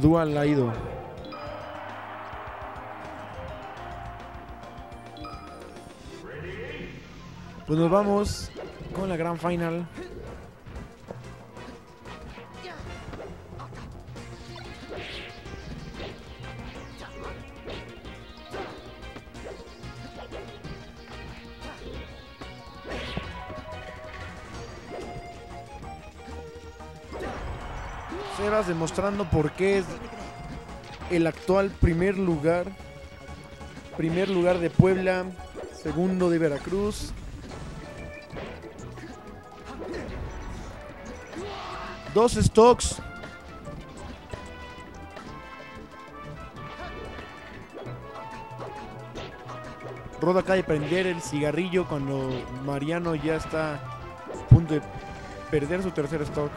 Dual ha ido. Pues nos vamos con la gran final. Sebas demostrando por qué es el actual primer lugar. Primer lugar de Puebla, segundo de Veracruz. Dos stocks. Roda acaba de prender el cigarrillo cuando Mariano ya está a punto de perder su tercer stock.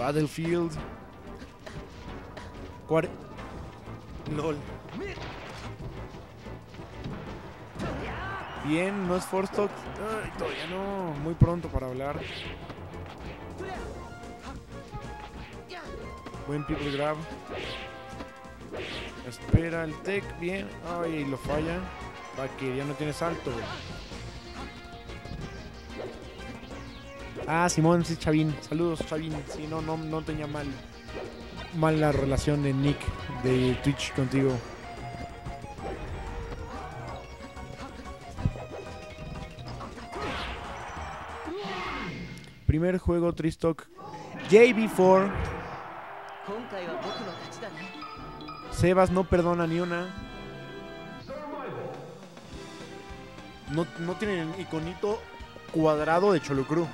Battlefield. Cuare- LOL. Bien, no es Force todavía no. Muy pronto para hablar. Buen people grab. Espera el tech, bien. Ay, lo falla. Va que ya no tiene salto. Ah, Simón, sí, Chavín. Saludos, Chavín. Sí, no, no, no tenía mal, mal la relación de Nick de Twitch contigo. Primer juego Tristock JB4. Sebas no perdona ni una. No, no tienen iconito cuadrado de Cholocru.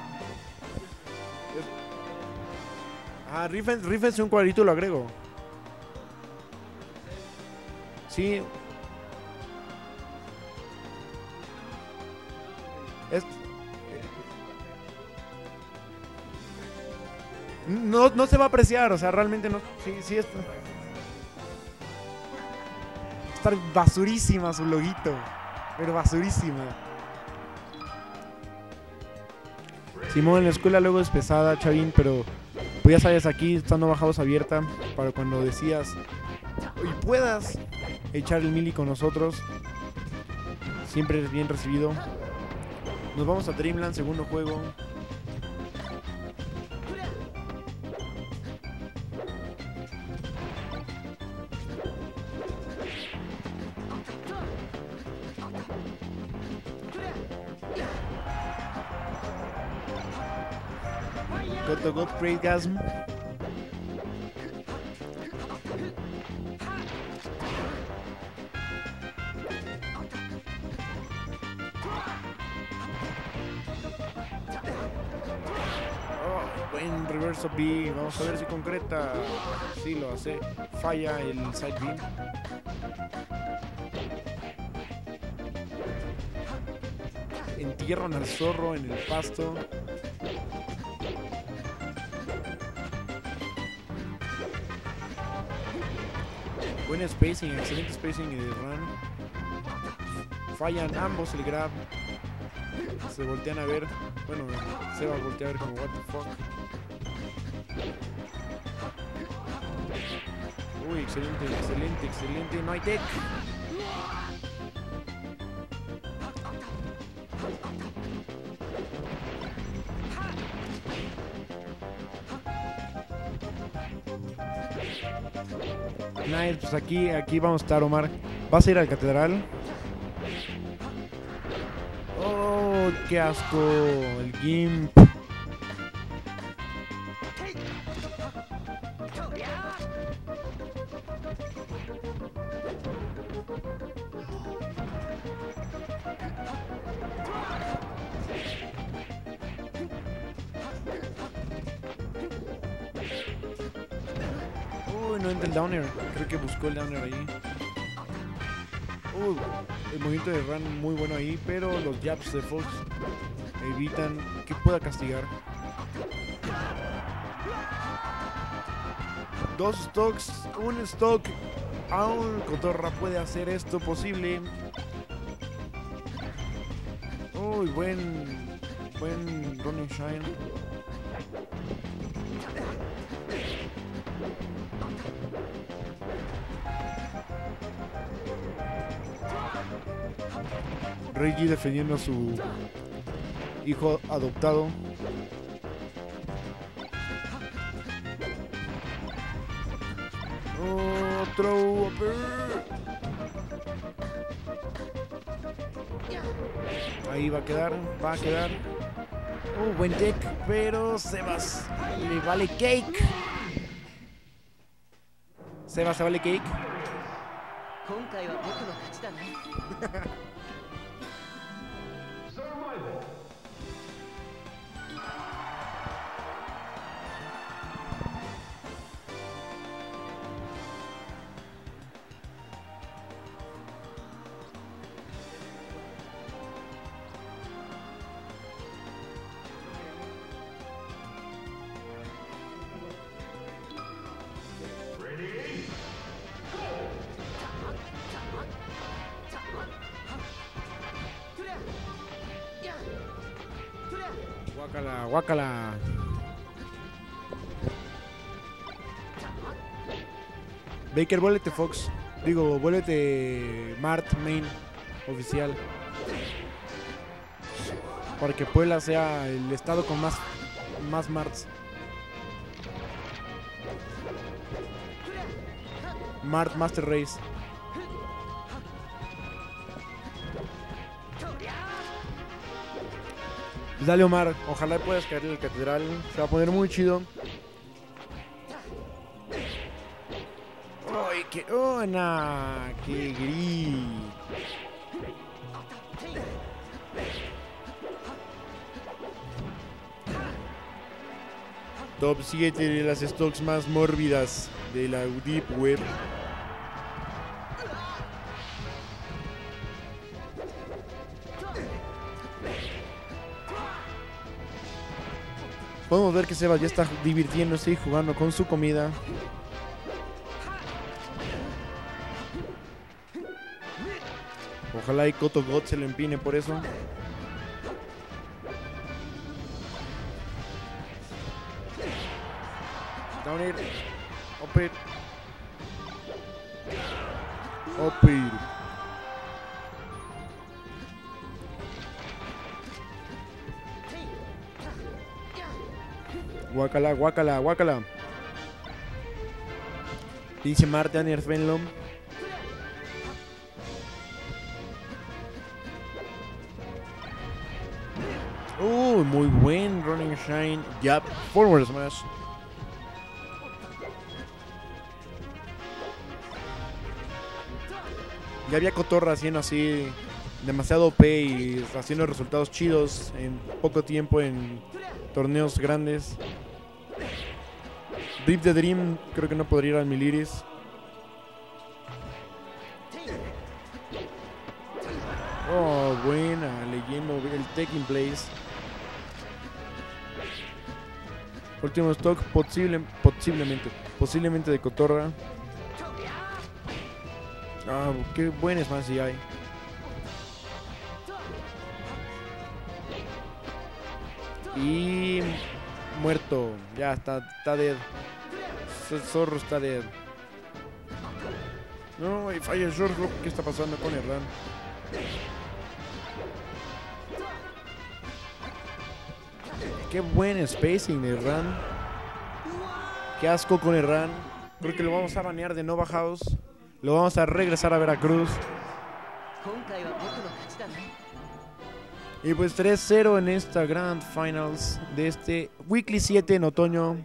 Ah, rífense un cuadrito lo agrego. Sí. Es... No, no se va a apreciar, o sea, realmente no. Sí, sí, es. Estar basurísima su loguito. Pero basurísima. Simón la escuela luego es pesada, Chavín, pero pues ya sabes, aquí estando bajados abierta para cuando decías y puedas echar el mili con nosotros. Siempre es bien recibido. Nos vamos a Dreamland, segundo juego. The God Gasm. Oh, buen reverso B. Vamos a ver si concreta. Sí, lo hace. Falla el side beam. Entierran al zorro en el pasto. Buen spacing, excelente spacing y de run. Fallan ambos el grab. Se voltean a ver. Bueno, se va a voltear como what the fuck. Uy, excelente, excelente, excelente. No hay tech. Nice, pues aquí, aquí vamos a estar, Omar. ¿Vas a ir al catedral? Oh, qué asco. El GIMP. No entra el downer. Creo que buscó el downer ahí. Uy, el movimiento de run muy bueno ahí, pero los jabs de Fox evitan que pueda castigar. Dos stocks, un stock. Aún Cotorra puede hacer esto posible. Uy, buen. Buen Running Shine. Reggie defendiendo a su hijo adoptado. Throw Ahí va a quedar, va a quedar. Oh, buen tech, pero Sebas le vale cake. Sebas se vale cake. Guácala, guácala. Baker, vuélvete Fox. Digo, vuélvete Mart Main oficial. Para que Puebla sea el estado con más, más Marts. Mart Master Race. Dale Omar, ojalá puedas caer en el catedral. Se va a poner muy chido. ¡Ay, qué! ¡Oh, nah! ¡Qué gris! Top 7 de las stocks más mórbidas de la Deep Web. Podemos ver que Sebas ya está divirtiéndose y jugando con su comida. Ojalá y Koto God se lo empine por eso. Down air. Up air. Guácala, guácala, guácala. Dice Martin Earthvenlom. Uh, muy buen running shine. Yep, forward smash. Ya había cotorra haciendo así demasiado OP y haciendo resultados chidos en poco tiempo en torneos grandes. Deep the Dream creo que no podría ir al Miliris. Oh, buena, leyendo el Taking Place. Último stock, posible, posiblemente, posiblemente de Cotorra. Ah, qué buen Smash hay. Y muerto, ya está, está dead. Zorro está dead. No, y falla zorro. ¿Qué está pasando con Erran? Qué buen spacing de Erran. Qué asco con Erran. Creo que lo vamos a banear de Nova House. Lo vamos a regresar a Veracruz. Y pues 3-0 en esta Grand Finals de este Weekly 7 en otoño.